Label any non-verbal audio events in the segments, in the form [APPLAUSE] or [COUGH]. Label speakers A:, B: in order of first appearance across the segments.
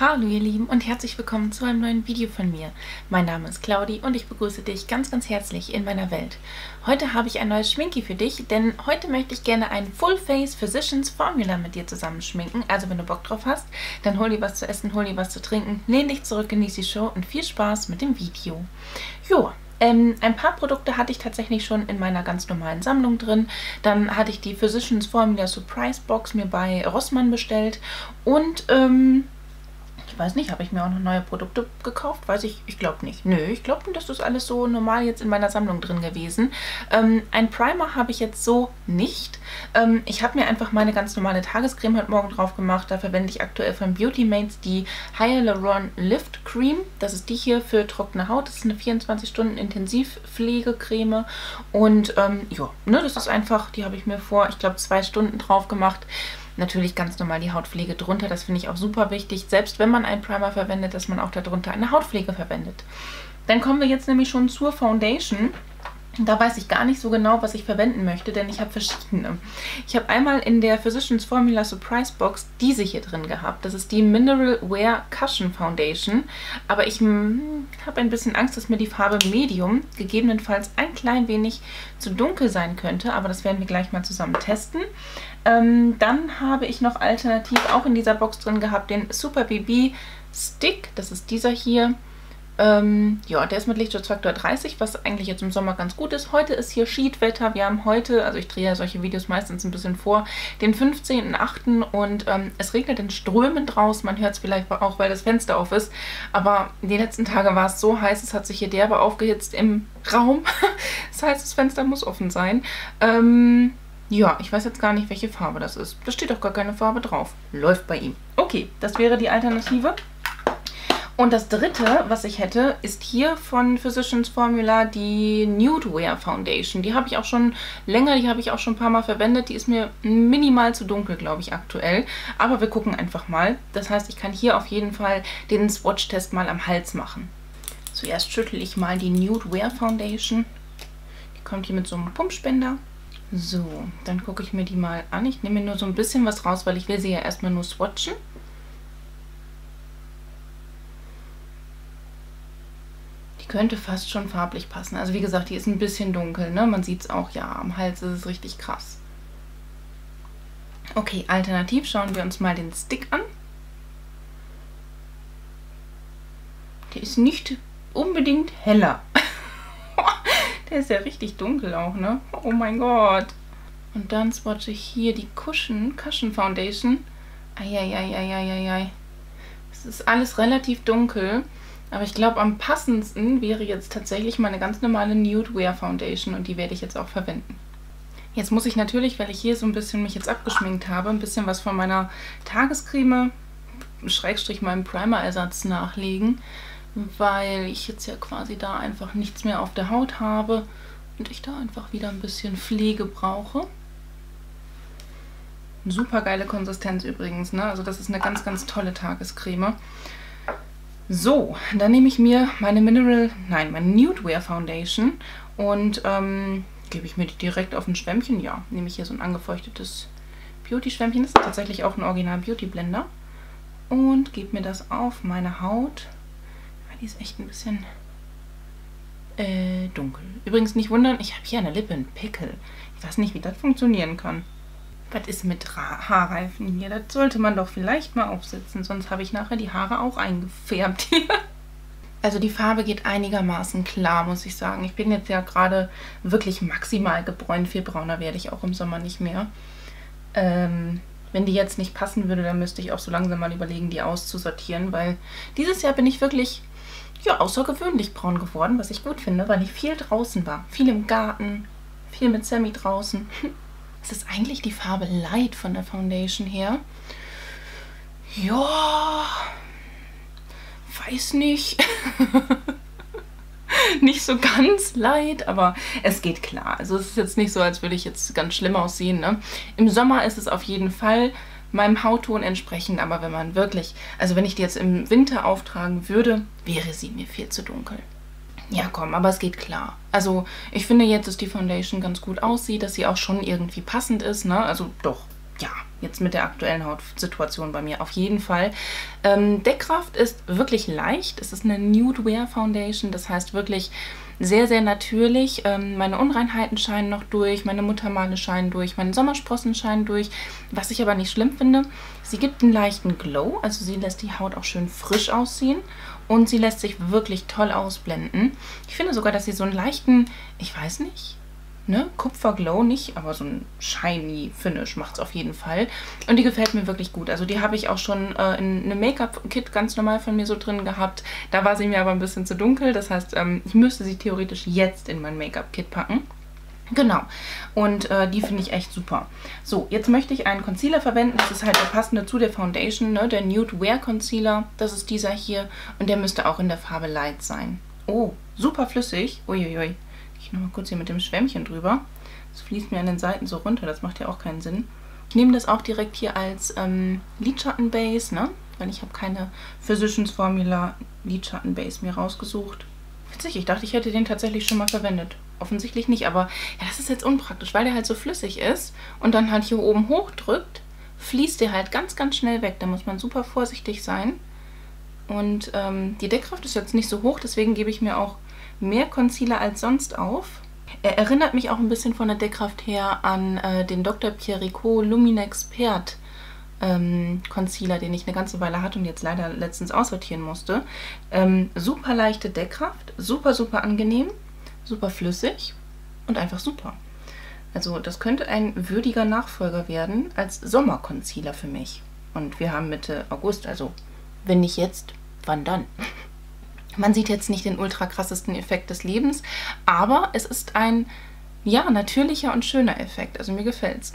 A: Hallo ihr Lieben und herzlich willkommen zu einem neuen Video von mir. Mein Name ist Claudi und ich begrüße dich ganz ganz herzlich in meiner Welt. Heute habe ich ein neues Schminki für dich, denn heute möchte ich gerne ein Full Face Physicians Formula mit dir zusammen schminken. Also wenn du Bock drauf hast, dann hol dir was zu essen, hol dir was zu trinken, lehn dich zurück, genieß die Show und viel Spaß mit dem Video. Joa, ähm, ein paar Produkte hatte ich tatsächlich schon in meiner ganz normalen Sammlung drin. Dann hatte ich die Physicians Formula Surprise Box mir bei Rossmann bestellt und ähm, ich weiß nicht, habe ich mir auch noch neue Produkte gekauft? Weiß ich, ich glaube nicht. Nö, ich glaube, das ist alles so normal jetzt in meiner Sammlung drin gewesen. Ähm, ein Primer habe ich jetzt so nicht. Ähm, ich habe mir einfach meine ganz normale Tagescreme heute Morgen drauf gemacht. Da verwende ich aktuell von Beauty Mates die Hyaluron Lift Cream. Das ist die hier für trockene Haut. Das ist eine 24-Stunden-Intensivpflegecreme. Und ähm, ja, ne, das ist einfach, die habe ich mir vor, ich glaube, zwei Stunden drauf gemacht. Natürlich ganz normal die Hautpflege drunter, das finde ich auch super wichtig. Selbst wenn man einen Primer verwendet, dass man auch darunter eine Hautpflege verwendet. Dann kommen wir jetzt nämlich schon zur Foundation. Da weiß ich gar nicht so genau, was ich verwenden möchte, denn ich habe verschiedene. Ich habe einmal in der Physicians Formula Surprise Box diese hier drin gehabt. Das ist die Mineral Wear Cushion Foundation. Aber ich hm, habe ein bisschen Angst, dass mir die Farbe Medium gegebenenfalls ein klein wenig zu dunkel sein könnte. Aber das werden wir gleich mal zusammen testen. Ähm, dann habe ich noch alternativ auch in dieser Box drin gehabt den Super BB Stick. Das ist dieser hier. Ähm, ja, der ist mit Lichtschutzfaktor 30, was eigentlich jetzt im Sommer ganz gut ist. Heute ist hier Sheetwetter. Wir haben heute, also ich drehe ja solche Videos meistens ein bisschen vor, den 15.08. und ähm, es regnet in Strömen draus. Man hört es vielleicht auch, weil das Fenster auf ist. Aber die letzten Tage war es so heiß, es hat sich hier derbe aufgehitzt im Raum. [LAUGHS] das heißt, das Fenster muss offen sein. Ähm, ja, ich weiß jetzt gar nicht, welche Farbe das ist. Da steht doch gar keine Farbe drauf. Läuft bei ihm. Okay, das wäre die Alternative. Und das dritte, was ich hätte, ist hier von Physicians Formula die Nude Wear Foundation. Die habe ich auch schon länger, die habe ich auch schon ein paar Mal verwendet. Die ist mir minimal zu dunkel, glaube ich, aktuell. Aber wir gucken einfach mal. Das heißt, ich kann hier auf jeden Fall den Swatch-Test mal am Hals machen. Zuerst schüttel ich mal die Nude Wear Foundation. Die kommt hier mit so einem Pumpspender. So, dann gucke ich mir die mal an. Ich nehme mir nur so ein bisschen was raus, weil ich will sie ja erstmal nur swatchen. Die könnte fast schon farblich passen. Also wie gesagt, die ist ein bisschen dunkel. Ne? Man sieht es auch, ja, am Hals ist es richtig krass. Okay, alternativ schauen wir uns mal den Stick an. Der ist nicht unbedingt heller. Der ist ja richtig dunkel auch, ne? Oh mein Gott. Und dann swatche ich hier die Cushion, Cushion Foundation. Eieieiei. Es ist alles relativ dunkel. Aber ich glaube, am passendsten wäre jetzt tatsächlich meine ganz normale Nude Wear Foundation und die werde ich jetzt auch verwenden. Jetzt muss ich natürlich, weil ich hier so ein bisschen mich jetzt abgeschminkt habe, ein bisschen was von meiner Tagescreme, Schrägstrich meinem Primer-Ersatz nachlegen, weil ich jetzt ja quasi da einfach nichts mehr auf der Haut habe und ich da einfach wieder ein bisschen Pflege brauche. Super geile Konsistenz übrigens, ne? Also das ist eine ganz, ganz tolle Tagescreme. So, dann nehme ich mir meine Mineral, nein, meine Nude Wear Foundation und ähm, gebe ich mir die direkt auf ein Schwämmchen. Ja, nehme ich hier so ein angefeuchtetes Beauty-Schwämmchen. Das ist tatsächlich auch ein Original Beauty Blender. Und gebe mir das auf meine Haut. Die ist echt ein bisschen äh, dunkel. Übrigens nicht wundern, ich habe hier eine Lippe, einen Pickel. Ich weiß nicht, wie das funktionieren kann. Was ist mit Ra Haarreifen hier? Das sollte man doch vielleicht mal aufsetzen, sonst habe ich nachher die Haare auch eingefärbt hier. [LAUGHS] Also die Farbe geht einigermaßen klar, muss ich sagen. Ich bin jetzt ja gerade wirklich maximal gebräunt. Viel brauner werde ich auch im Sommer nicht mehr. Ähm, wenn die jetzt nicht passen würde, dann müsste ich auch so langsam mal überlegen, die auszusortieren, weil dieses Jahr bin ich wirklich ja, außergewöhnlich braun geworden, was ich gut finde, weil ich viel draußen war. Viel im Garten, viel mit Sammy draußen. [LAUGHS] Es ist eigentlich die Farbe Light von der Foundation her. Ja, weiß nicht. [LAUGHS] nicht so ganz light, aber es geht klar. Also es ist jetzt nicht so, als würde ich jetzt ganz schlimm aussehen. Ne? Im Sommer ist es auf jeden Fall meinem Hautton entsprechend, aber wenn man wirklich, also wenn ich die jetzt im Winter auftragen würde, wäre sie mir viel zu dunkel. Ja, komm, aber es geht klar. Also ich finde jetzt, dass die Foundation ganz gut aussieht, dass sie auch schon irgendwie passend ist, ne? Also doch, ja, jetzt mit der aktuellen Hautsituation bei mir auf jeden Fall. Ähm, Deckkraft ist wirklich leicht. Es ist eine Nude Wear Foundation, das heißt wirklich sehr, sehr natürlich. Ähm, meine Unreinheiten scheinen noch durch, meine Muttermale scheinen durch, meine Sommersprossen scheinen durch. Was ich aber nicht schlimm finde, sie gibt einen leichten Glow, also sie lässt die Haut auch schön frisch aussehen und sie lässt sich wirklich toll ausblenden. Ich finde sogar, dass sie so einen leichten, ich weiß nicht, ne, Kupferglow nicht, aber so ein shiny Finish macht es auf jeden Fall. Und die gefällt mir wirklich gut. Also die habe ich auch schon äh, in einem Make-up-Kit ganz normal von mir so drin gehabt. Da war sie mir aber ein bisschen zu dunkel. Das heißt, ähm, ich müsste sie theoretisch jetzt in mein Make-up-Kit packen. Genau, und äh, die finde ich echt super. So, jetzt möchte ich einen Concealer verwenden. Das ist halt der passende zu der Foundation, ne? der Nude Wear Concealer. Das ist dieser hier und der müsste auch in der Farbe Light sein. Oh, super flüssig. Uiuiui. Nochmal kurz hier mit dem Schwämmchen drüber. Das fließt mir an den Seiten so runter, das macht ja auch keinen Sinn. Ich nehme das auch direkt hier als ähm, Lidschattenbase, ne? Weil ich habe keine Physicians Formula Lidschattenbase mir rausgesucht. Witzig, ich dachte, ich hätte den tatsächlich schon mal verwendet. Offensichtlich nicht, aber ja, das ist jetzt unpraktisch, weil der halt so flüssig ist und dann halt hier oben hochdrückt, fließt der halt ganz, ganz schnell weg. Da muss man super vorsichtig sein. Und ähm, die Deckkraft ist jetzt nicht so hoch, deswegen gebe ich mir auch mehr Concealer als sonst auf. Er erinnert mich auch ein bisschen von der Deckkraft her an äh, den Dr. Pierricot Luminex Pert ähm, Concealer, den ich eine ganze Weile hatte und jetzt leider letztens aussortieren musste. Ähm, super leichte Deckkraft, super, super angenehm, super flüssig und einfach super. Also das könnte ein würdiger Nachfolger werden als Sommerconcealer für mich. Und wir haben Mitte August, also wenn nicht jetzt, wann dann? Man sieht jetzt nicht den ultra krassesten Effekt des Lebens, aber es ist ein, ja, natürlicher und schöner Effekt. Also mir gefällt's.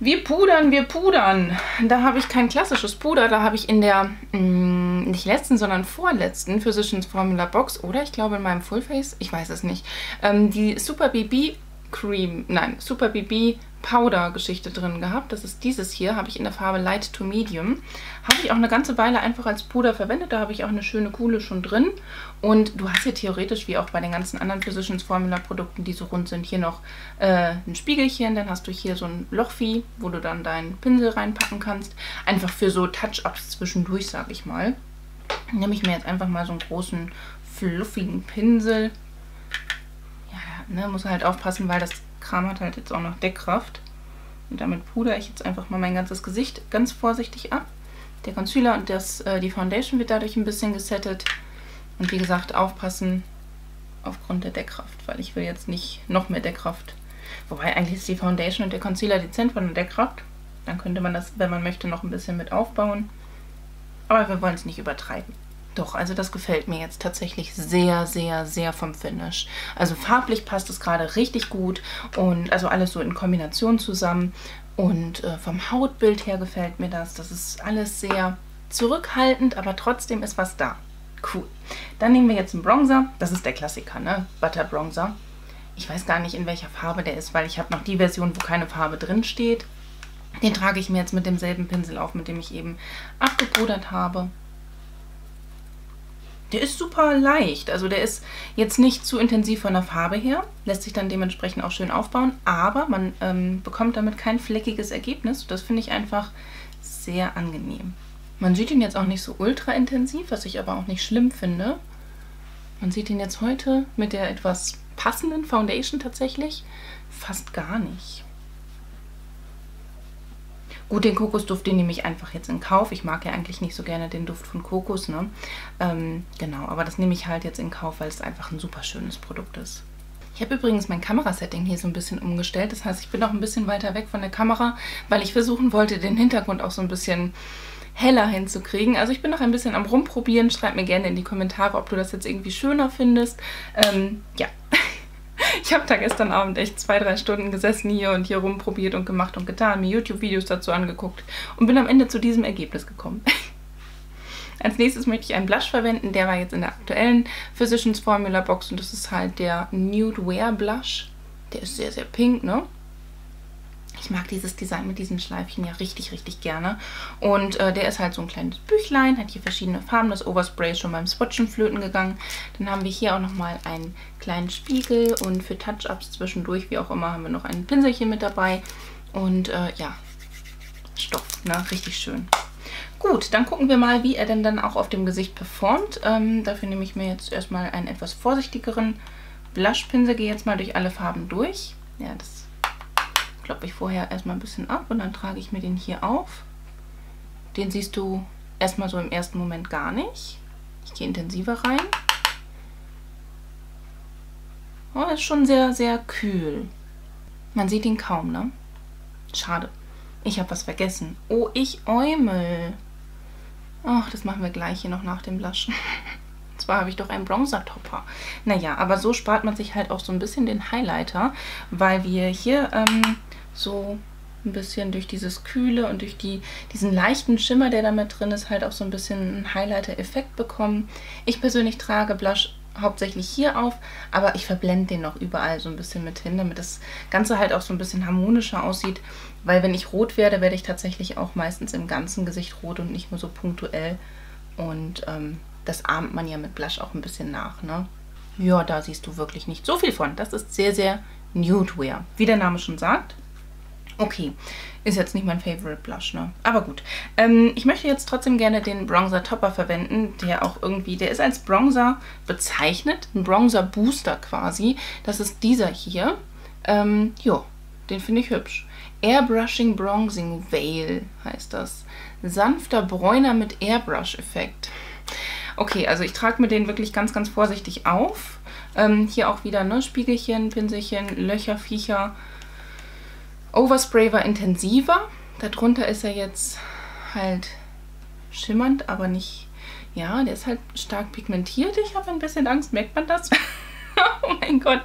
A: Wir pudern, wir pudern. Da habe ich kein klassisches Puder, da habe ich in der, mh, mm, nicht letzten, sondern vorletzten Physicians Formula Box oder ich glaube in meinem Full Face, ich weiß es nicht, ähm, die Super BB Cream, nein, Super BB Powder-Geschichte drin gehabt. Das ist dieses hier, habe ich in der Farbe Light to Medium. Habe ich auch eine ganze Weile einfach als Puder verwendet. Da habe ich auch eine schöne Kuhle schon drin. Und du hast hier theoretisch, wie auch bei den ganzen anderen Physicians Formula Produkten, die so rund sind, hier noch äh, ein Spiegelchen. Dann hast du hier so ein Lochvieh, wo du dann deinen Pinsel reinpacken kannst. Einfach für so Touch-Ups zwischendurch, sage ich mal. Nehme ich mir jetzt einfach mal so einen großen, fluffigen Pinsel. Ne, muss halt aufpassen, weil das Kram hat halt jetzt auch noch Deckkraft. Und damit pudere ich jetzt einfach mal mein ganzes Gesicht ganz vorsichtig ab. Der Concealer und das, äh, die Foundation wird dadurch ein bisschen gesettet. Und wie gesagt, aufpassen aufgrund der Deckkraft, weil ich will jetzt nicht noch mehr Deckkraft. Wobei eigentlich ist die Foundation und der Concealer dezent von der Deckkraft. Dann könnte man das, wenn man möchte, noch ein bisschen mit aufbauen. Aber wir wollen es nicht übertreiben. Doch, also das gefällt mir jetzt tatsächlich sehr, sehr, sehr vom Finish. Also farblich passt es gerade richtig gut und also alles so in Kombination zusammen. Und äh, vom Hautbild her gefällt mir das. Das ist alles sehr zurückhaltend, aber trotzdem ist was da. Cool. Dann nehmen wir jetzt einen Bronzer. Das ist der Klassiker, ne? Butter Bronzer. Ich weiß gar nicht, in welcher Farbe der ist, weil ich habe noch die Version, wo keine Farbe drin steht. Den trage ich mir jetzt mit demselben Pinsel auf, mit dem ich eben abgepudert habe. Der ist super leicht. Also der ist jetzt nicht zu intensiv von der Farbe her. Lässt sich dann dementsprechend auch schön aufbauen. Aber man ähm, bekommt damit kein fleckiges Ergebnis. Das finde ich einfach sehr angenehm. Man sieht ihn jetzt auch nicht so ultra intensiv, was ich aber auch nicht schlimm finde. Man sieht ihn jetzt heute mit der etwas passenden Foundation tatsächlich fast gar nicht. Gut, den Kokosduft, den nehme ich einfach jetzt in Kauf. Ich mag ja eigentlich nicht so gerne den Duft von Kokos, ne? Ähm, genau, aber das nehme ich halt jetzt in Kauf, weil es einfach ein super schönes Produkt ist. Ich habe übrigens mein Kamerasetting hier so ein bisschen umgestellt. Das heißt, ich bin noch ein bisschen weiter weg von der Kamera, weil ich versuchen wollte, den Hintergrund auch so ein bisschen heller hinzukriegen. Also ich bin noch ein bisschen am rumprobieren. Schreib mir gerne in die Kommentare, ob du das jetzt irgendwie schöner findest. Ähm, ja, [LAUGHS] ich habe da gestern Abend echt zwei, drei Stunden gesessen hier und hier rumprobiert und gemacht und getan, mir YouTube-Videos dazu angeguckt und bin am Ende zu diesem Ergebnis gekommen. [LAUGHS] Als nächstes möchte ich einen Blush verwenden, der war jetzt in der aktuellen Physicians Formula Box und das ist halt der Nude Wear Blush. Der ist sehr, sehr pink, ne? Ich mag dieses Design mit diesen Schleifchen ja richtig, richtig gerne. Und äh, der ist halt so ein kleines Büchlein, hat hier verschiedene Farben. Das Overspray ist schon beim Swatchen flöten gegangen. Dann haben wir hier auch nochmal einen kleinen Spiegel und für Touch-Ups zwischendurch, wie auch immer, haben wir noch ein Pinselchen mit dabei. Und äh, ja, Stoff. Ne? Richtig schön. Gut, dann gucken wir mal, wie er denn dann auch auf dem Gesicht performt. Ähm, dafür nehme ich mir jetzt erstmal einen etwas vorsichtigeren Blushpinsel. Gehe jetzt mal durch alle Farben durch. Ja, das kloppe ich vorher erstmal ein bisschen ab und dann trage ich mir den hier auf. Den siehst du erstmal so im ersten Moment gar nicht. Ich gehe intensiver rein. Oh, ist schon sehr, sehr kühl. Man sieht ihn kaum, ne? Schade. Ich habe was vergessen. Oh, ich Eumel. Ach, das machen wir gleich hier noch nach dem Bluschen. [LAUGHS] Zwar habe ich doch einen Bronzer-Topper. Naja, aber so spart man sich halt auch so ein bisschen den Highlighter, weil wir hier ähm, so ein bisschen durch dieses Kühle und durch die, diesen leichten Schimmer, der da mit drin ist, halt auch so ein bisschen einen Highlighter-Effekt bekommen. Ich persönlich trage Blush hauptsächlich hier auf, aber ich verblende den noch überall so ein bisschen mit hin, damit das Ganze halt auch so ein bisschen harmonischer aussieht, weil wenn ich rot werde, werde ich tatsächlich auch meistens im ganzen Gesicht rot und nicht nur so punktuell und ähm, das ahmt man ja mit Blush auch ein bisschen nach, ne? Ja, da siehst du wirklich nicht so viel von. Das ist sehr, sehr Nude Wear, wie der Name schon sagt. Okay, ist jetzt nicht mein Favorite Blush, ne? Aber gut. Ähm, ich möchte jetzt trotzdem gerne den Bronzer Topper verwenden, der auch irgendwie, der ist als Bronzer bezeichnet, ein Bronzer Booster quasi. Das ist dieser hier. Ähm, jo, den finde ich hübsch. Airbrushing Bronzing Veil heißt das. Sanfter Bräuner mit Airbrush-Effekt. Okay, also ich trage mir den wirklich ganz, ganz vorsichtig auf. Ähm, hier auch wieder ne, Spiegelchen, Pinselchen, Löcher, Viecher. Overspray war intensiver. Darunter ist er jetzt halt schimmernd, aber nicht... Ja, der ist halt stark pigmentiert. Ich habe ein bisschen Angst. Merkt man das? [LAUGHS] oh mein Gott.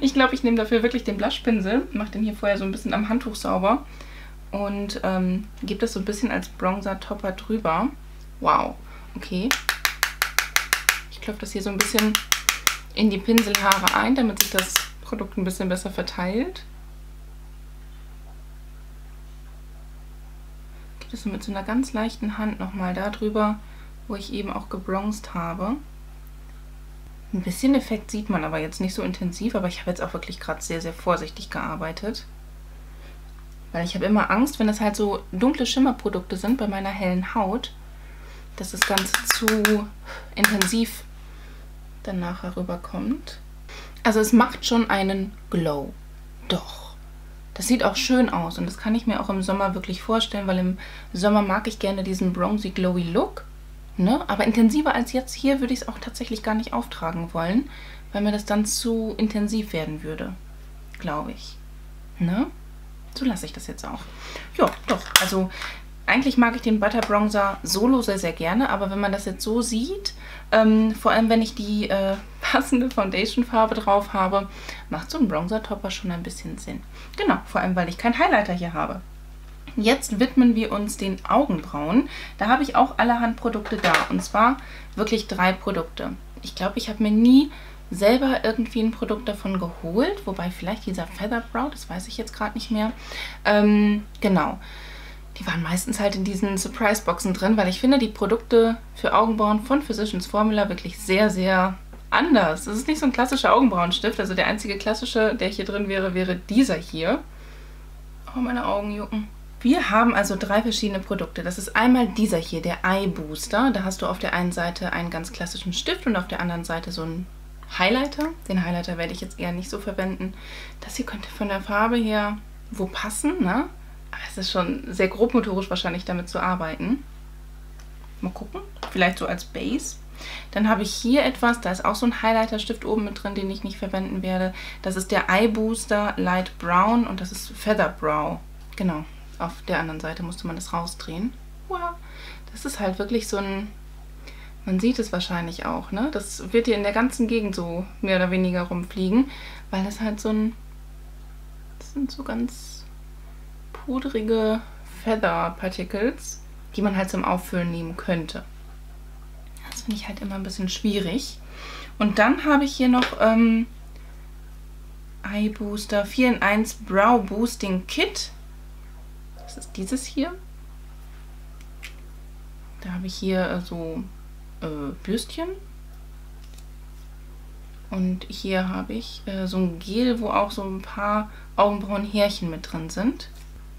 A: Ich glaube, ich nehme dafür wirklich den Blushpinsel. Mache den hier vorher so ein bisschen am Handtuch sauber. Und ähm, gebe das so ein bisschen als Bronzer-Topper drüber. Wow. Okay. Ich klopfe das hier so ein bisschen in die Pinselhaare ein, damit sich das Produkt ein bisschen besser verteilt. Das mit so einer ganz leichten Hand nochmal darüber, wo ich eben auch gebronzt habe. Ein bisschen Effekt sieht man aber jetzt nicht so intensiv, aber ich habe jetzt auch wirklich gerade sehr, sehr vorsichtig gearbeitet. Weil ich habe immer Angst, wenn das halt so dunkle Schimmerprodukte sind bei meiner hellen Haut, dass das Ganze zu intensiv dann nachher rüberkommt. Also es macht schon einen Glow. Doch. Das sieht auch schön aus und das kann ich mir auch im Sommer wirklich vorstellen, weil im Sommer mag ich gerne diesen bronzy glowy Look. Ne? Aber intensiver als jetzt hier würde ich es auch tatsächlich gar nicht auftragen wollen, weil mir das dann zu intensiv werden würde, glaube ich. Ne? So lasse ich das jetzt auch. Ja, doch. Also eigentlich mag ich den Butter Bronzer solo sehr, sehr gerne, aber wenn man das jetzt so sieht, ähm, vor allem wenn ich die äh, [LAUGHS] passende Foundation-Farbe drauf habe, macht so ein Bronzer-Topper schon ein bisschen Sinn. Genau, vor allem weil ich keinen Highlighter hier habe. Jetzt widmen wir uns den Augenbrauen. Da habe ich auch allerhand Produkte da und zwar wirklich drei Produkte. Ich glaube, ich habe mir nie selber irgendwie ein Produkt davon geholt, wobei vielleicht dieser Feather Brow, das weiß ich jetzt gerade nicht mehr. Ähm, genau. Die waren meistens halt in diesen Surprise-Boxen drin, weil ich finde die Produkte für Augenbrauen von Physicians Formula wirklich sehr, sehr anders. Das ist nicht so ein klassischer Augenbrauenstift. Also der einzige klassische, der hier drin wäre, wäre dieser hier. Oh, meine Augen jucken. Wir haben also drei verschiedene Produkte. Das ist einmal dieser hier, der Eye Booster. Da hast du auf der einen Seite einen ganz klassischen Stift und auf der anderen Seite so einen Highlighter. Den Highlighter werde ich jetzt eher nicht so verwenden. Das hier könnte von der Farbe her wo passen, ne? Aber es ist schon sehr grobmotorisch wahrscheinlich damit zu arbeiten. Mal gucken. Vielleicht so als Base. Dann habe ich hier etwas, da ist auch so ein Highlighter-Stift oben mit drin, den ich nicht verwenden werde. Das ist der Eye Booster Light Brown und das ist Feather Brow. Genau, auf der anderen Seite musste man das rausdrehen. Das ist halt wirklich so ein... Man sieht es wahrscheinlich auch, ne? Das wird hier in der ganzen Gegend so mehr oder weniger rumfliegen, weil das halt so ein... Das sind so ganz pudrige Feather Particles, die man halt zum Auffüllen nehmen könnte. Das finde ich halt immer ein bisschen schwierig. Und dann habe ich hier noch ähm, Eye Booster 4 in 1 Brow Boosting Kit. Das ist dieses hier. Da habe ich hier äh, so äh, Bürstchen. Und hier habe ich äh, so ein Gel, wo auch so ein paar Augenbrauenhärchen mit drin sind.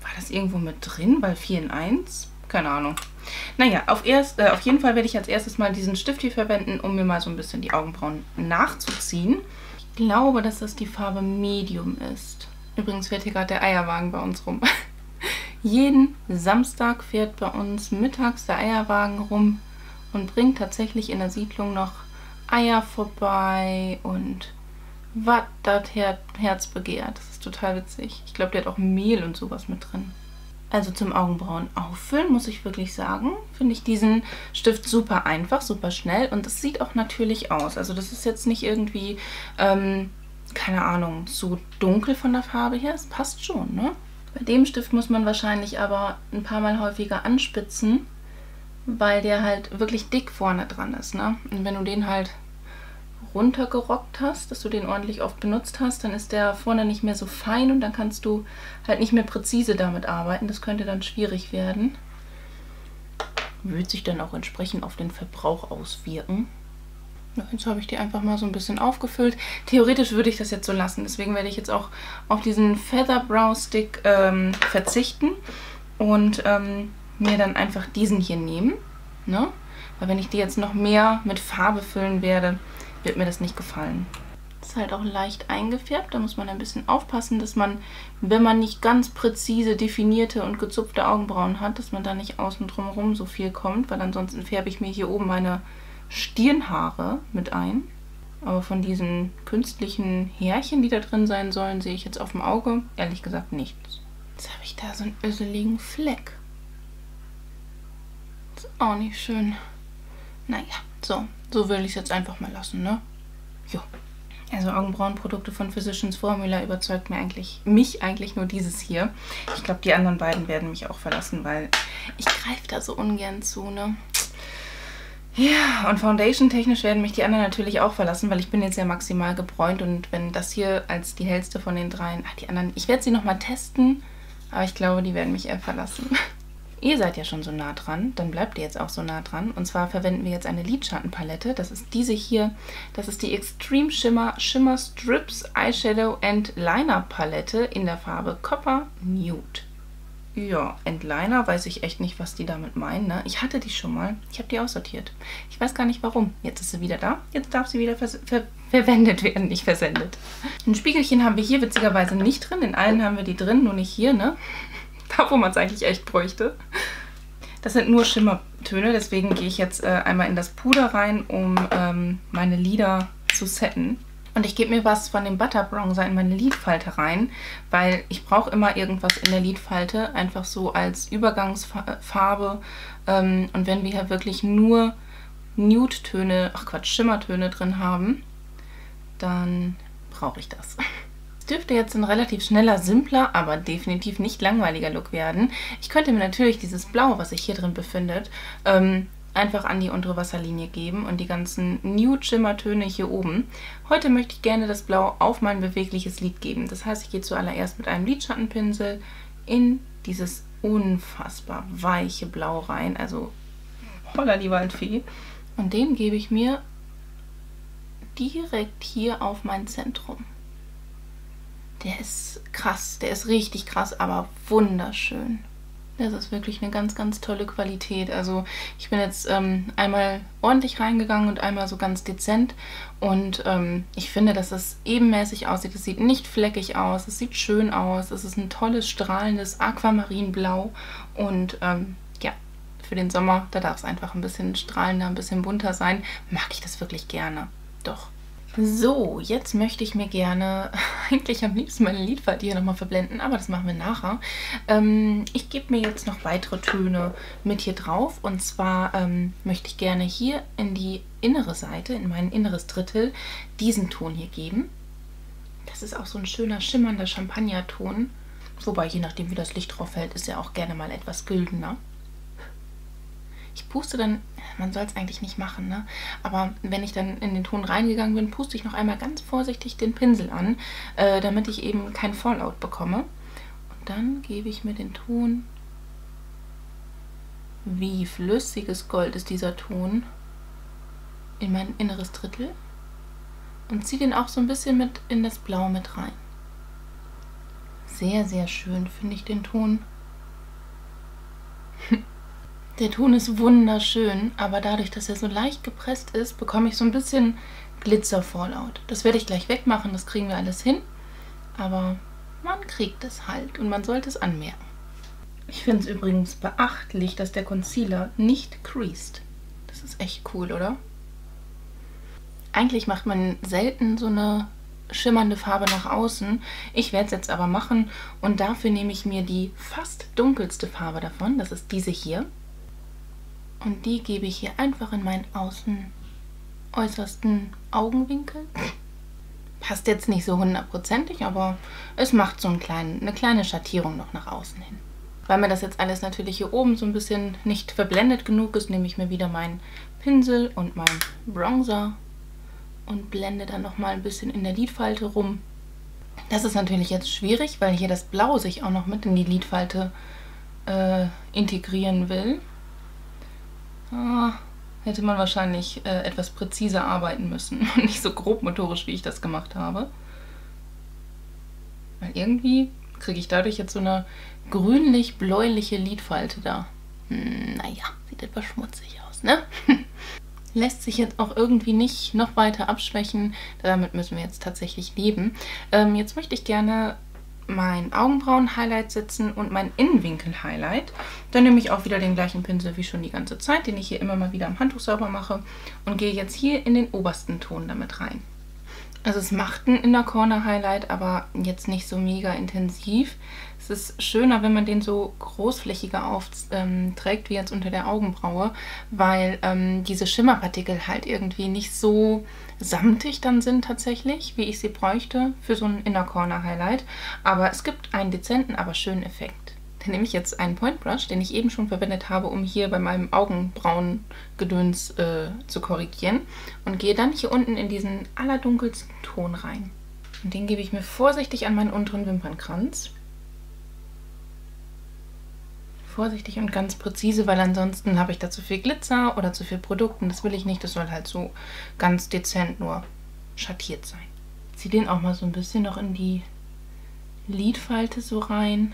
A: War das irgendwo mit drin? Weil 4 in 1? Keine Ahnung. Naja, auf, erst, äh, auf jeden Fall werde ich als erstes mal diesen Stift hier verwenden, um mir mal so ein bisschen die Augenbrauen nachzuziehen. Ich glaube, dass das die Farbe Medium ist. Übrigens fährt hier gerade der Eierwagen bei uns rum. [LAUGHS] Jeden Samstag fährt bei uns mittags der Eierwagen rum und bringt tatsächlich in der Siedlung noch Eier vorbei und was das Herz begehrt. Das ist total witzig. Ich glaube, der hat auch Mehl und sowas mit drin. Also zum Augenbrauen auffüllen, muss ich wirklich sagen, finde ich diesen Stift super einfach, super schnell und es sieht auch natürlich aus. Also das ist jetzt nicht irgendwie, ähm, keine Ahnung, zu dunkel von der Farbe her. Es passt schon, ne? Bei dem Stift muss man wahrscheinlich aber ein paar Mal häufiger anspitzen, weil der halt wirklich dick vorne dran ist, ne? Und wenn du den halt runtergerockt hast, dass du den ordentlich oft benutzt hast, dann ist der vorne nicht mehr so fein und dann kannst du halt nicht mehr präzise damit arbeiten. Das könnte dann schwierig werden. Wird sich dann auch entsprechend auf den Verbrauch auswirken. Jetzt habe ich die einfach mal so ein bisschen aufgefüllt. Theoretisch würde ich das jetzt so lassen. Deswegen werde ich jetzt auch auf diesen Feather Brow Stick ähm, verzichten und ähm, mir dann einfach diesen hier nehmen. Ne? Weil wenn ich die jetzt noch mehr mit Farbe füllen werde, wird mir das nicht gefallen. Ist halt auch leicht eingefärbt, da muss man ein bisschen aufpassen, dass man, wenn man nicht ganz präzise definierte und gezupfte Augenbrauen hat, dass man da nicht außen drumherum so viel kommt, weil ansonsten färbe ich mir hier oben meine Stirnhaare mit ein. Aber von diesen künstlichen Härchen, die da drin sein sollen, sehe ich jetzt auf dem Auge ehrlich gesagt nichts. Jetzt habe ich da so einen öseligen Fleck. Ist auch nicht schön. Naja, so, so will ich es jetzt einfach mal lassen, ne? Jo. Also Augenbrauenprodukte von Physicians Formula überzeugt mir eigentlich, mich eigentlich nur dieses hier. Ich glaube, die anderen beiden werden mich auch verlassen, weil ich greife da so ungern zu, ne? Ja, und Foundation-technisch werden mich die anderen natürlich auch verlassen, weil ich bin jetzt ja maximal gebräunt und wenn das hier als die hellste von den dreien, ach, die anderen, ich werde sie nochmal testen, aber ich glaube, die werden mich eher verlassen. Ihr seid ja schon so nah dran, dann bleibt ihr jetzt auch so nah dran. Und zwar verwenden wir jetzt eine Lidschattenpalette. Das ist diese hier. Das ist die Extreme Shimmer Shimmer Strips Eyeshadow and Liner Palette in der Farbe Copper Nude. Ja, Endliner, weiß ich echt nicht, was die damit meinen. Ne? Ich hatte die schon mal. Ich habe die aussortiert. Ich weiß gar nicht warum. Jetzt ist sie wieder da. Jetzt darf sie wieder ver ver verwendet werden, nicht versendet. Ein Spiegelchen haben wir hier witzigerweise nicht drin. In allen haben wir die drin, nur nicht hier, ne? Da wo man es eigentlich echt bräuchte. Das sind nur Schimmertöne, deswegen gehe ich jetzt äh, einmal in das Puder rein, um ähm, meine Lider zu setten. Und ich gebe mir was von dem Butter Bronzer in meine Lidfalte rein, weil ich brauche immer irgendwas in der Lidfalte, einfach so als Übergangsfarbe. Ähm, und wenn wir hier wirklich nur Nude-Töne, ach Quatsch, Schimmertöne drin haben, dann brauche ich das. Es dürfte jetzt ein relativ schneller, simpler, aber definitiv nicht langweiliger Look werden. Ich könnte mir natürlich dieses Blau, was sich hier drin befindet, ähm, einfach an die untere Wasserlinie geben und die ganzen Nude-Schimmertöne hier oben. Heute möchte ich gerne das Blau auf mein bewegliches Lid geben. Das heißt, ich gehe zuallererst mit einem Lidschattenpinsel in dieses unfassbar weiche Blau rein. Also holla die Waldfee. Und den gebe ich mir direkt hier auf mein Zentrum. Der ist krass, der ist richtig krass, aber wunderschön. Das ist wirklich eine ganz, ganz tolle Qualität. Also ich bin jetzt ähm, einmal ordentlich reingegangen und einmal so ganz dezent. Und ähm, ich finde, dass es ebenmäßig aussieht. Es sieht nicht fleckig aus, es sieht schön aus. Es ist ein tolles, strahlendes Aquamarinblau. Und ähm, ja, für den Sommer, da darf es einfach ein bisschen strahlender, ein bisschen bunter sein. Mag ich das wirklich gerne. Doch. So, jetzt möchte ich mir gerne [LAUGHS] eigentlich am liebsten meine Lidfalte hier nochmal verblenden, aber das machen wir nachher. Ähm, ich gebe mir jetzt noch weitere Töne mit hier drauf und zwar ähm, möchte ich gerne hier in die innere Seite, in mein inneres Drittel, diesen Ton hier geben. Das ist auch so ein schöner schimmernder Champagnerton, wobei je nachdem wie das Licht drauf fällt, ist er auch gerne mal etwas güldener. Ich puste dann, man soll es eigentlich nicht machen, ne? aber wenn ich dann in den Ton reingegangen bin, puste ich noch einmal ganz vorsichtig den Pinsel an, äh, damit ich eben kein Fallout bekomme. Und dann gebe ich mir den Ton, wie flüssiges Gold ist dieser Ton, in mein inneres Drittel und ziehe den auch so ein bisschen mit in das Blau mit rein. Sehr, sehr schön finde ich den Ton. [LAUGHS] Der Ton ist wunderschön, aber dadurch, dass er so leicht gepresst ist, bekomme ich so ein bisschen Glitzer-Fallout. Das werde ich gleich wegmachen, das kriegen wir alles hin. Aber man kriegt es halt und man sollte es anmerken. Ich finde es übrigens beachtlich, dass der Concealer nicht creased. Das ist echt cool, oder? Eigentlich macht man selten so eine schimmernde Farbe nach außen. Ich werde es jetzt aber machen und dafür nehme ich mir die fast dunkelste Farbe davon. Das ist diese hier. Und die gebe ich hier einfach in meinen außen äußersten Augenwinkel. Passt jetzt nicht so hundertprozentig, aber es macht so einen kleinen, eine kleine Schattierung noch nach außen hin. Weil mir das jetzt alles natürlich hier oben so ein bisschen nicht verblendet genug ist, nehme ich mir wieder meinen Pinsel und meinen Bronzer und blende dann nochmal ein bisschen in der Lidfalte rum. Das ist natürlich jetzt schwierig, weil hier das Blau sich auch noch mit in die Lidfalte äh, integrieren will. Ah, hätte man wahrscheinlich äh, etwas präziser arbeiten müssen [LAUGHS] und nicht so grobmotorisch, wie ich das gemacht habe. Weil irgendwie kriege ich dadurch jetzt so eine grünlich-bläuliche Lidfalte da. Hm, naja, sieht etwas schmutzig aus, ne? [LAUGHS] lässt sich jetzt auch irgendwie nicht noch weiter abschwächen. Damit müssen wir jetzt tatsächlich leben. Ähm, jetzt möchte ich gerne mein Augenbrauen-Highlight setzen und mein Innenwinkel-Highlight. Dann nehme ich auch wieder den gleichen Pinsel wie schon die ganze Zeit, den ich hier immer mal wieder am Handtuch sauber mache und gehe jetzt hier in den obersten Ton damit rein. Also es macht ein Inner Corner Highlight, aber jetzt nicht so mega intensiv. Es ist schöner, wenn man den so großflächiger aufträgt, ähm, wie jetzt unter der Augenbraue, weil ähm, diese Schimmerpartikel halt irgendwie nicht so samtig dann sind tatsächlich, wie ich sie bräuchte für so ein Inner Corner Highlight. Aber es gibt einen dezenten, aber schönen Effekt. Dann nehme ich jetzt einen Point Brush, den ich eben schon verwendet habe, um hier bei meinem Augenbrauengedöns äh, zu korrigieren. Und gehe dann hier unten in diesen allerdunkelsten Ton rein. Und den gebe ich mir vorsichtig an meinen unteren Wimpernkranz. Vorsichtig und ganz präzise, weil ansonsten habe ich da zu viel Glitzer oder zu viel Produkt und das will ich nicht. Das soll halt so ganz dezent nur schattiert sein. Ich ziehe den auch mal so ein bisschen noch in die Lidfalte so rein.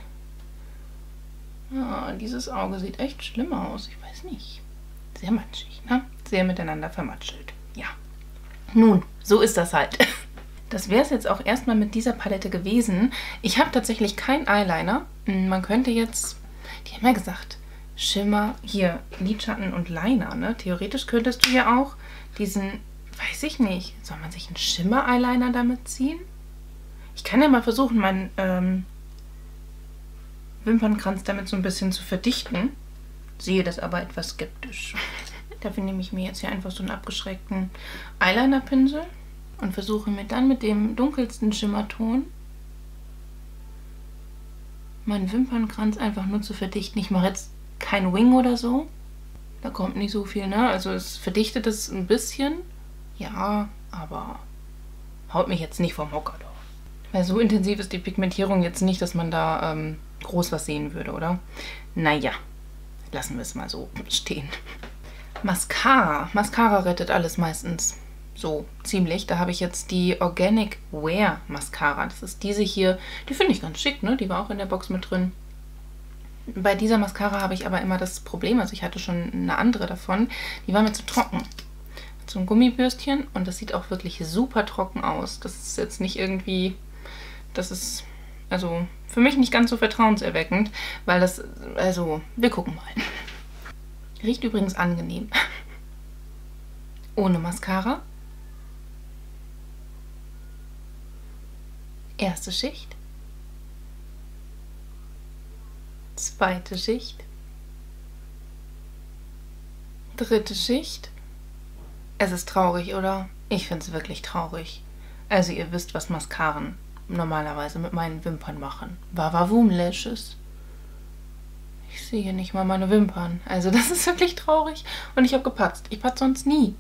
A: Ah, dieses Auge sieht echt schlimm aus. Ich weiß nicht. Sehr matschig, ne? Sehr miteinander vermatschelt. Ja. Nun, so ist das halt. [LAUGHS] Das wäre es jetzt auch erstmal mit dieser Palette gewesen. Ich habe tatsächlich keinen Eyeliner. Hm, man könnte jetzt, die haben ja gesagt, Schimmer, hier, Lidschatten und Liner, ne? Theoretisch könntest du ja auch diesen, weiß ich nicht, soll man sich einen Schimmer-Eyeliner damit ziehen? Ich kann ja mal versuchen, meinen ähm, Wimpernkranz damit so ein bisschen zu verdichten. Sehe das aber etwas skeptisch. [LAUGHS] Dafür nehme ich mir jetzt hier einfach so einen abgeschreckten Eyeliner-Pinsel und versuche mir dann mit dem dunkelsten Schimmerton meinen Wimpernkranz einfach nur zu verdichten. Ich mache jetzt kein Wing oder so. Da kommt nicht so viel, ne? Also es verdichtet es ein bisschen. Ja, aber haut mich jetzt nicht vom Hocker doch. Weil so intensiv ist die Pigmentierung jetzt nicht, dass man da ähm, groß was sehen würde, oder? Naja, lassen wir es mal so stehen. Mascara. Mascara rettet alles meistens. So, ziemlich. Da habe ich jetzt die Organic Wear Mascara. Das ist diese hier. Die finde ich ganz schick, ne? Die war auch in der Box mit drin. Bei dieser Mascara habe ich aber immer das Problem, also ich hatte schon eine andere davon, die war mir zu trocken. So ein Gummibürstchen und das sieht auch wirklich super trocken aus. Das ist jetzt nicht irgendwie, das ist also für mich nicht ganz so vertrauenserweckend, weil das, also wir gucken mal. Riecht übrigens angenehm. [LAUGHS] Ohne Mascara. Erste Schicht. Zweite Schicht. Dritte Schicht. Es ist traurig, oder? Ich finde es wirklich traurig. Also ihr wisst, was Mascaren normalerweise mit meinen Wimpern machen. Wawawum Lashes. Ich sehe nicht mal meine Wimpern. Also [LAUGHS] das ist wirklich traurig. Und ich habe gepatzt. Ich patze sonst nie.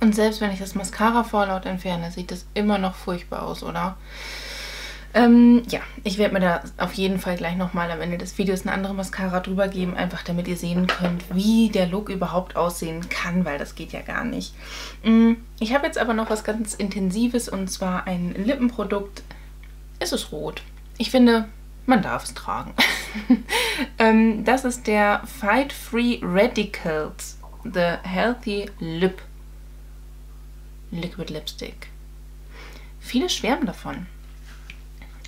A: Und selbst wenn ich das Mascara vorlaut entferne, sieht das immer noch furchtbar aus, oder? Ähm, ja, ich werde mir da auf jeden Fall gleich nochmal am Ende des Videos eine andere Mascara drüber geben, einfach damit ihr sehen könnt, wie der Look überhaupt aussehen kann, weil das geht ja gar nicht. Mm, ich habe jetzt aber noch was ganz Intensives und zwar ein Lippenprodukt. Es ist rot. Ich finde, man darf es tragen. [LAUGHS] ähm, das ist der Fight Free Radicals The Healthy Lip Liquid Lipstick. Viele schwärmen davon.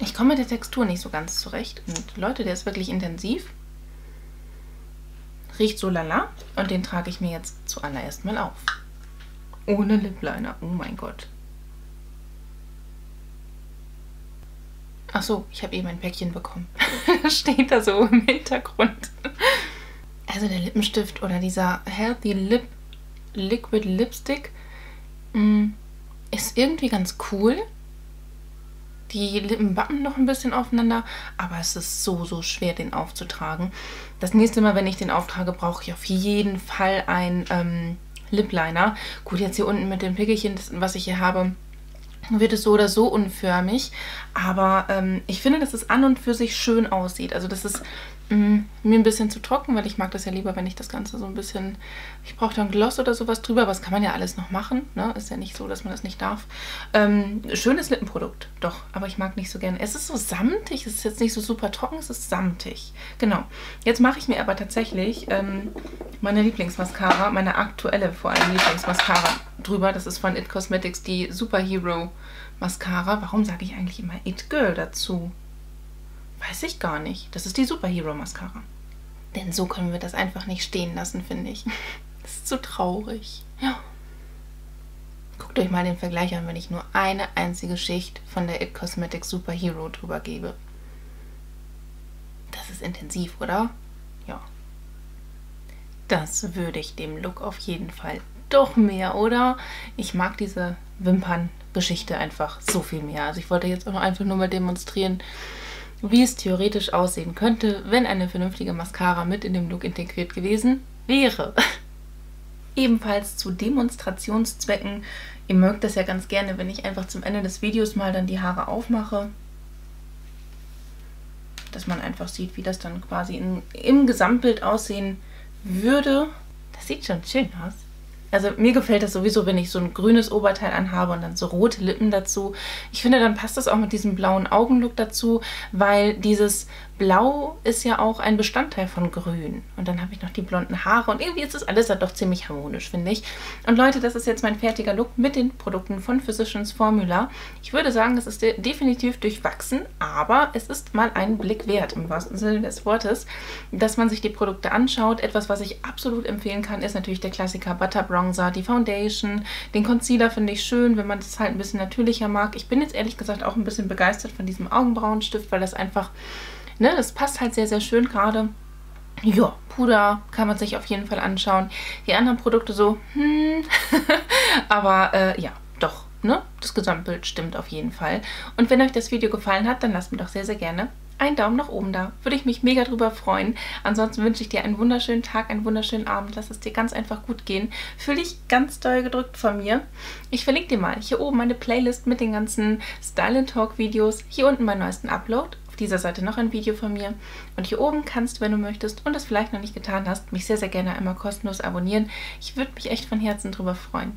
A: Ich komme mit der Textur nicht so ganz zurecht. Und Leute, der ist wirklich intensiv. Riecht so lala. Und den trage ich mir jetzt zuallererst mal auf. Ohne Lip Liner. Oh mein Gott. Ach so, ich habe eben ein Päckchen bekommen. [LAUGHS] Steht da so im Hintergrund. Also der Lippenstift oder dieser Healthy Lip Liquid Lipstick ist irgendwie ganz cool. Die Lippen bappen noch ein bisschen aufeinander, aber es ist so, so schwer, den aufzutragen. Das nächste Mal, wenn ich den auftrage, brauche ich auf jeden Fall ein ähm, Lip Liner. Gut, jetzt hier unten mit dem Pickelchen, was ich hier habe, wird es so oder so unförmig. Aber ähm, ich finde, dass es an und für sich schön aussieht. Also das ist mh, mir ein bisschen zu trocken, weil ich mag das ja lieber, wenn ich das Ganze so ein bisschen... Ich brauche dann Gloss oder sowas drüber, aber das kann man ja alles noch machen. Ne? Ist ja nicht so, dass man das nicht darf. Ähm, schönes Lippenprodukt, doch. Aber ich mag nicht so gerne. Es ist so samtig. Es ist jetzt nicht so super trocken, es ist samtig. Genau. Jetzt mache ich mir aber tatsächlich ähm, meine Lieblingsmascara, meine aktuelle vor allem Lieblingsmascara drüber. Das ist von It Cosmetics, die Superhero Mascara. Warum sage ich eigentlich immer It Girl dazu? Weiß ich gar nicht. Das ist die Superhero Mascara. Denn so können wir das einfach nicht stehen lassen, finde ich. [LAUGHS] Das ist so traurig. Ja. Guckt euch mal den Vergleich an, wenn ich nur eine einzige Schicht von der It Cosmetics Superhero drüber gebe. Das ist intensiv, oder? Ja. Das würde ich dem Look auf jeden Fall doch mehr, oder? Ich mag diese Wimperngeschichte einfach so viel mehr. Also ich wollte jetzt auch einfach nur mal demonstrieren, wie es theoretisch aussehen könnte, wenn eine vernünftige Mascara mit in dem Look integriert gewesen wäre. [LAUGHS] Ebenfalls zu Demonstrationszwecken. Ihr mögt das ja ganz gerne, wenn ich einfach zum Ende des Videos mal dann die Haare aufmache. Dass man einfach sieht, wie das dann quasi in, im Gesamtbild aussehen würde. Das sieht schon schön aus. Also mir gefällt das sowieso, wenn ich so ein grünes Oberteil anhabe und dann so rote Lippen dazu. Ich finde, dann passt das auch mit diesem blauen Augenlook dazu, weil dieses Blau ist ja auch ein Bestandteil von Grün. Und dann habe ich noch die blonden Haare und irgendwie ist das alles dann doch ziemlich harmonisch, finde ich. Und Leute, das ist jetzt mein fertiger Look mit den Produkten von Physicians Formula. Ich würde sagen, das ist de definitiv durchwachsen, aber es ist mal einen Blick wert, im wahrsten Sinne des Wortes, dass man sich die Produkte anschaut. Etwas, was ich absolut empfehlen kann, ist natürlich der Klassiker Butter Bronzer, die Foundation. Den Concealer finde ich schön, wenn man das halt ein bisschen natürlicher mag. Ich bin jetzt ehrlich gesagt auch ein bisschen begeistert von diesem Augenbrauenstift, weil das einfach Ne, das passt halt sehr, sehr schön gerade. Ja, Puder kann man sich auf jeden Fall anschauen. Die anderen Produkte so, hm, [LAUGHS] aber äh, ja, doch, ne? Das Gesamtbild stimmt auf jeden Fall. Und wenn euch das Video gefallen hat, dann lasst mir doch sehr, sehr gerne einen Daumen nach oben da. Würde ich mich mega drüber freuen. Ansonsten wünsche ich dir einen wunderschönen Tag, einen wunderschönen Abend. Lass es dir ganz einfach gut gehen. Fühl dich ganz doll gedrückt von mir. Ich verlinke dir mal hier oben meine Playlist mit den ganzen Style Talk Videos. Hier unten meinen neuesten Upload auf dieser Seite noch ein Video von mir. Und hier oben kannst du, wenn du möchtest und das vielleicht noch nicht getan hast, mich sehr, sehr gerne einmal kostenlos abonnieren. Ich würde mich echt von Herzen drüber freuen.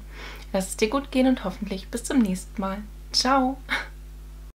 A: Lass es dir gut gehen und hoffentlich bis zum nächsten Mal. Ciao!